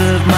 of my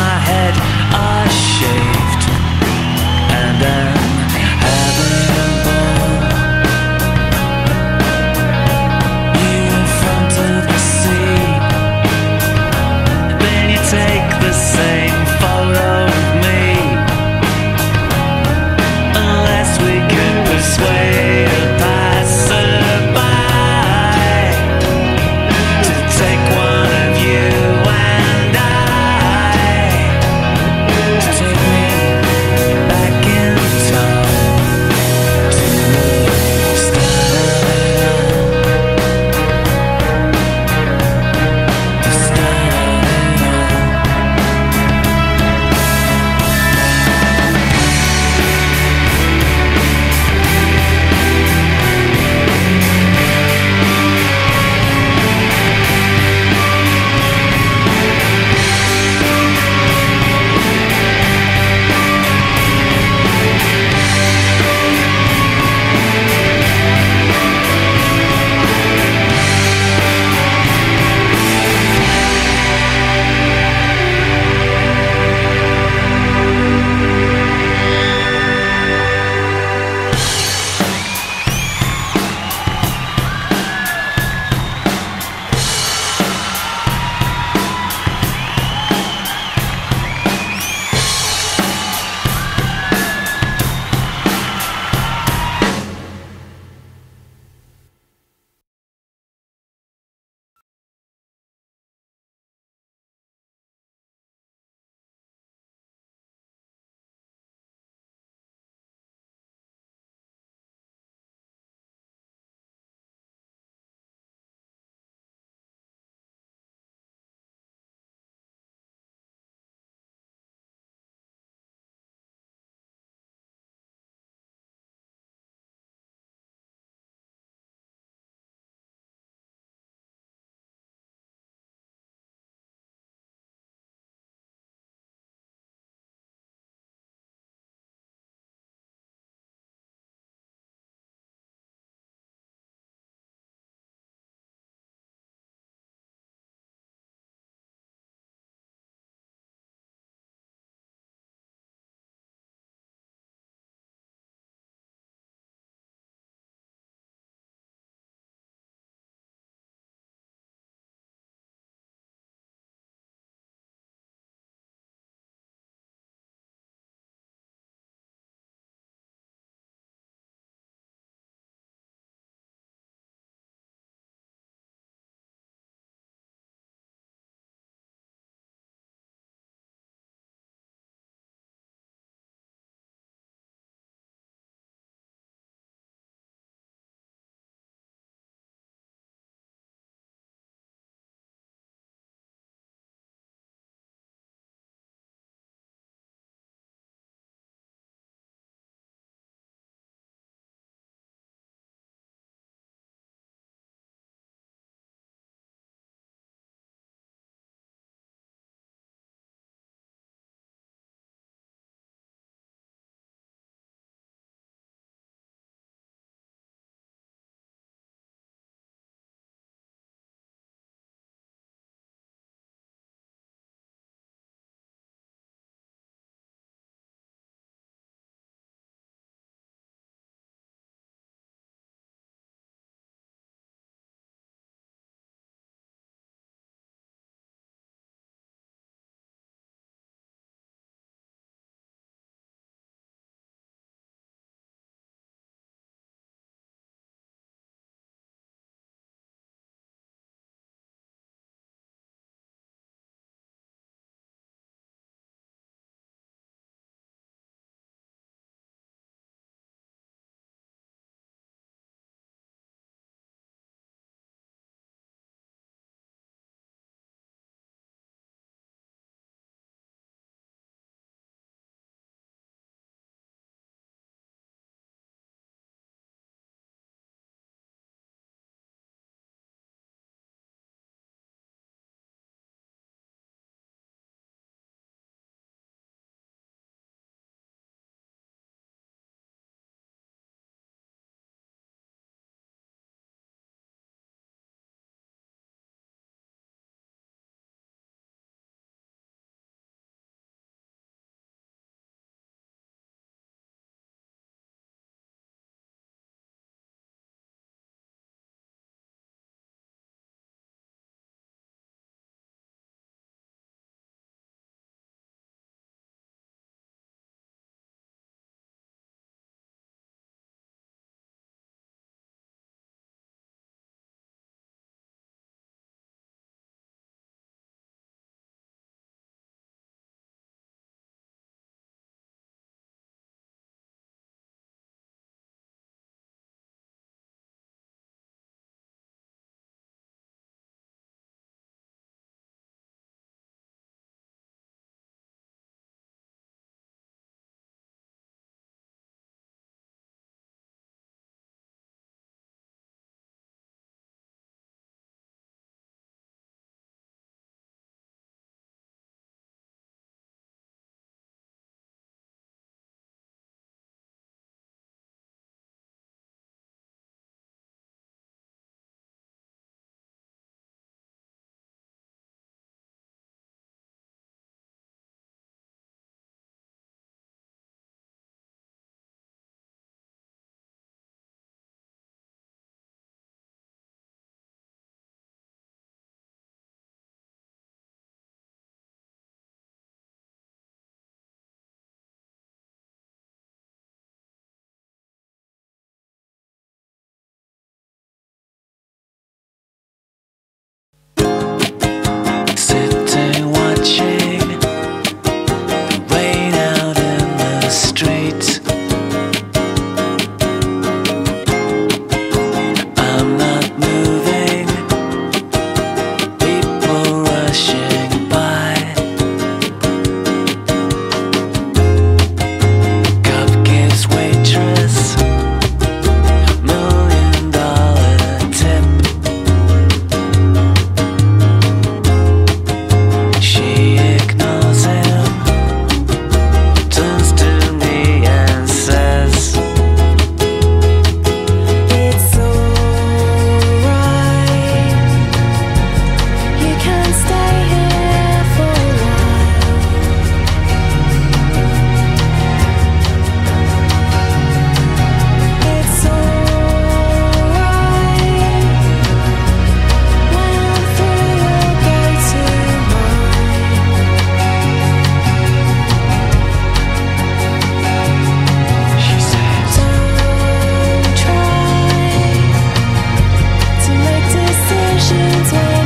patience.